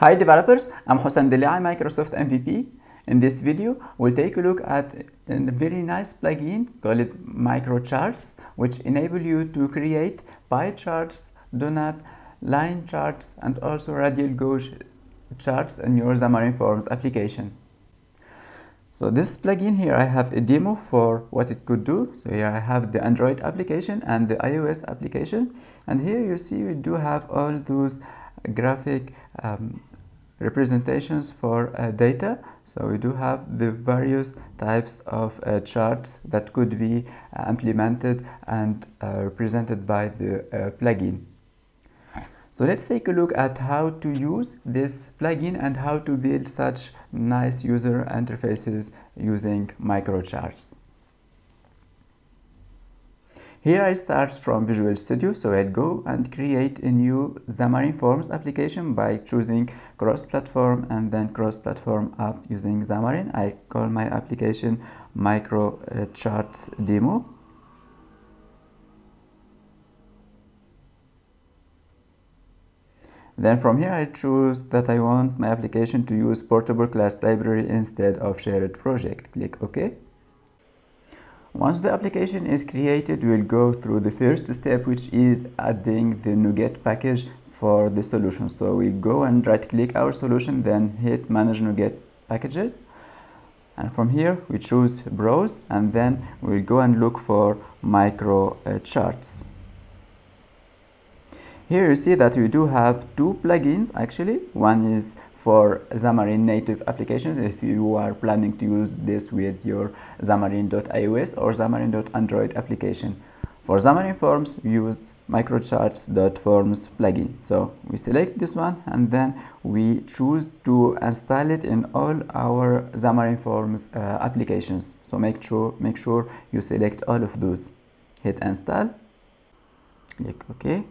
Hi developers, I'm Houssem Dellai, Microsoft MVP. In this video, we'll take a look at a very nice plugin called Microcharts, which enable you to create pie charts, donut, line charts, and also radial gauge charts in your Xamarin Forms application. So this plugin here, I have a demo for what it could do. So here I have the Android application and the iOS application. And here you see we do have all those graphic um, representations for uh, data. So we do have the various types of uh, charts that could be uh, implemented and uh, represented by the uh, plugin. So let's take a look at how to use this plugin and how to build such nice user interfaces using microcharts here I start from Visual Studio, so I'll go and create a new Xamarin Forms application by choosing cross-platform and then cross-platform app using Xamarin. I call my application Micro uh, Charts Demo. Then from here I choose that I want my application to use portable class library instead of shared project. Click OK. Once the application is created, we'll go through the first step, which is adding the NuGet package for the solution. So we go and right click our solution, then hit manage NuGet packages. And from here, we choose browse, and then we'll go and look for micro uh, charts. Here you see that we do have two plugins actually. One is for Xamarin native applications if you are planning to use this with your Xamarin.iOS or Xamarin.android application. For Xamarin Forms, we use microcharts.forms plugin. So we select this one and then we choose to install it in all our Xamarin Forms uh, applications. So make sure, make sure you select all of those. Hit install, click OK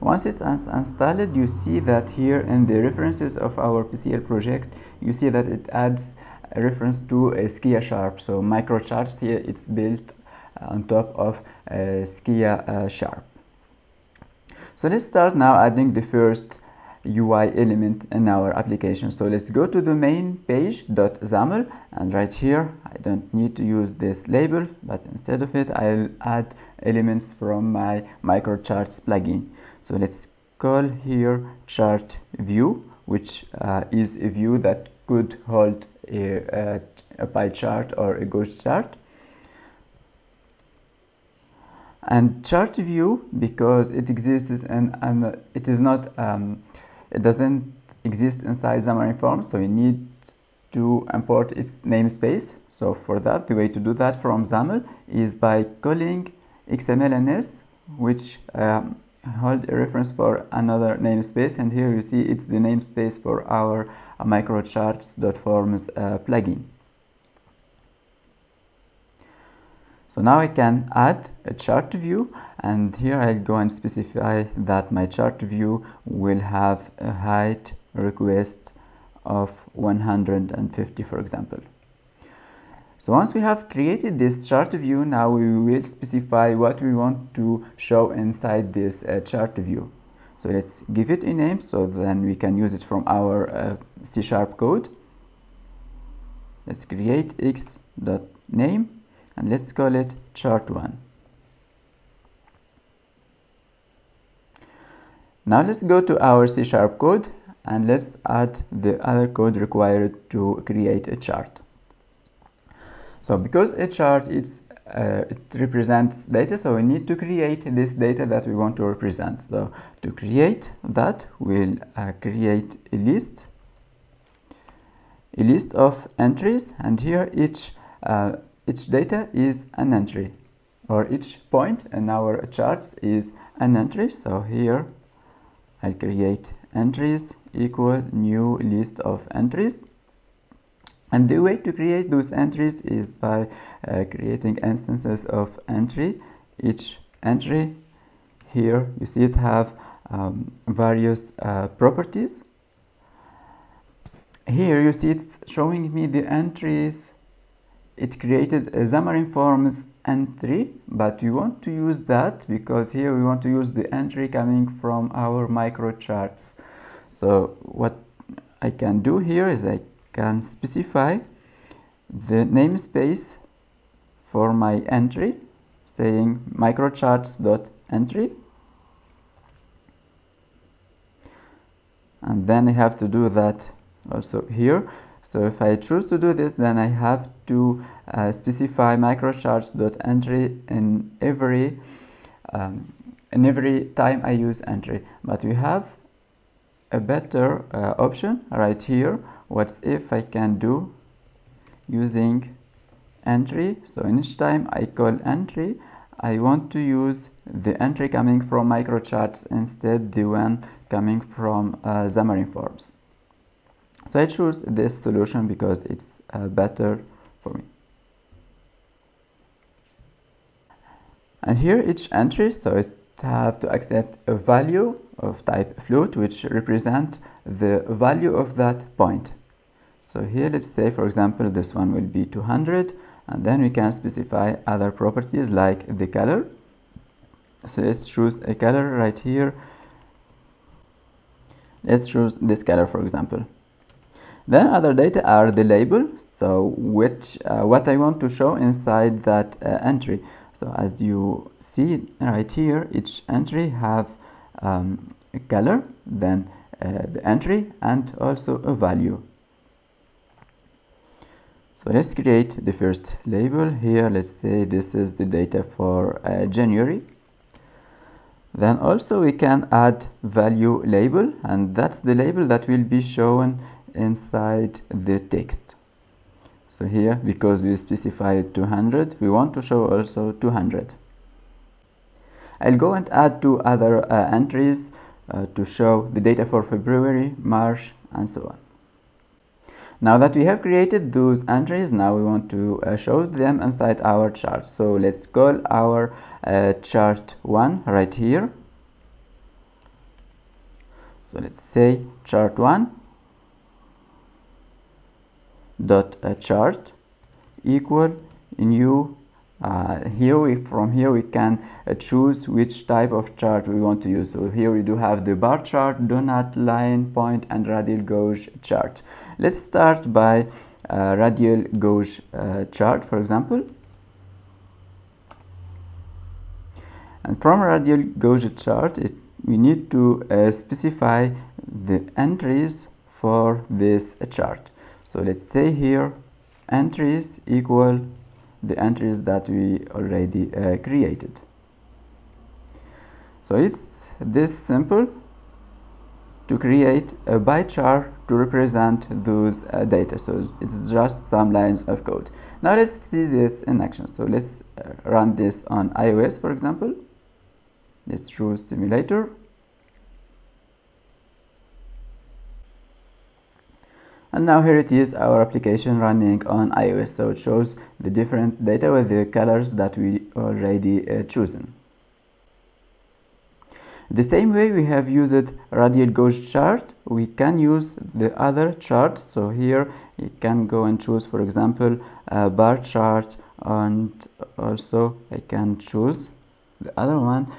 once it's installed, you see that here in the references of our PCL project, you see that it adds a reference to a Skia Sharp. So microcharts here, it's built on top of a Skia uh, Sharp. So let's start now adding the first UI element in our application. So let's go to the main page .xaml and right here I don't need to use this label but instead of it I'll add elements from my microcharts plugin. So let's call here chart view which uh, is a view that could hold a, a, a pie chart or a gauge chart and chart view because it exists and, and it is not um, it doesn't exist inside Xamarin Forms so you need to import its namespace. So for that the way to do that from XAML is by calling xmlns which um, hold a reference for another namespace and here you see it's the namespace for our microcharts.forms uh, plugin So now I can add a chart view and here I'll go and specify that my chart view will have a height request of 150 for example. So once we have created this chart view, now we will specify what we want to show inside this uh, chart view. So let's give it a name so then we can use it from our uh, C sharp code. Let's create x.name and let's call it chart1 now let's go to our C sharp code and let's add the other code required to create a chart. So because a chart is uh, it represents data so we need to create this data that we want to represent. So to create that we'll uh, create a list a list of entries and here each uh, each data is an entry or each point in our charts is an entry. So here I'll create entries equal new list of entries. And the way to create those entries is by uh, creating instances of entry. Each entry here you see it have um, various uh, properties. Here you see it's showing me the entries it created a Xamarin Forms entry but we want to use that because here we want to use the entry coming from our microcharts. So what I can do here is I can specify the namespace for my entry saying microcharts.entry and then I have to do that also here so if I choose to do this then I have to uh, specify microcharts.entry in every um, in every time I use entry. But we have a better uh, option right here. What if I can do using entry? So each time I call entry I want to use the entry coming from microcharts instead the one coming from uh, Xamarin Forms so I choose this solution because it's uh, better for me. And here each entry so it have to accept a value of type float which represent the value of that point. So here let's say for example this one will be 200 and then we can specify other properties like the color. So let's choose a color right here. Let's choose this color for example then other data are the label so which uh, what I want to show inside that uh, entry. So as you see right here each entry have um, a color then uh, the entry and also a value. So let's create the first label here. Let's say this is the data for uh, January. Then also we can add value label and that's the label that will be shown inside the text. So here because we specified 200 we want to show also 200 I'll go and add two other uh, entries uh, to show the data for February March and so on. Now that we have created those entries now we want to uh, show them inside our chart. So let's call our uh, chart 1 right here. So let's say chart 1 dot chart equal new uh, here we from here we can uh, choose which type of chart we want to use. So here we do have the bar chart donut line point and radial gauge chart. Let's start by uh, radial gauge uh, chart for example. And from radial gauge chart it, we need to uh, specify the entries for this chart so let's say here entries equal the entries that we already uh, created. So it's this simple to create a bar chart to represent those uh, data. So it's just some lines of code. Now let's see this in action. So let's uh, run this on iOS for example. Let's choose simulator and now here it is our application running on iOS so it shows the different data with the colors that we already uh, chosen. The same way we have used radial gauge chart we can use the other charts so here you can go and choose for example a bar chart and also I can choose the other one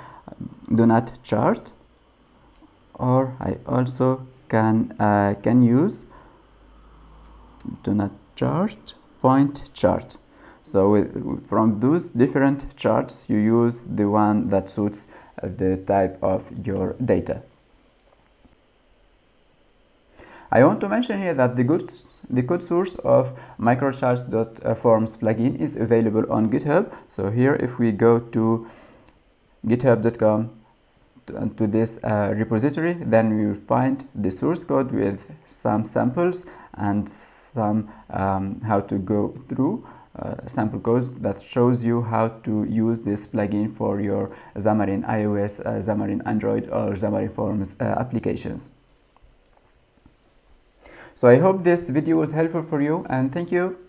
donut chart. Or I also can uh, can use donut chart point chart. So with, from those different charts you use the one that suits uh, the type of your data. I want to mention here that the good the code source of microcharts.forms plugin is available on github. So here if we go to github.com to, to, this uh, repository then we will find the source code with some samples and some um, how to go through uh, sample codes that shows you how to use this plugin for your Xamarin iOS, uh, Xamarin Android or Xamarin Forms uh, applications. So I hope this video was helpful for you and thank you.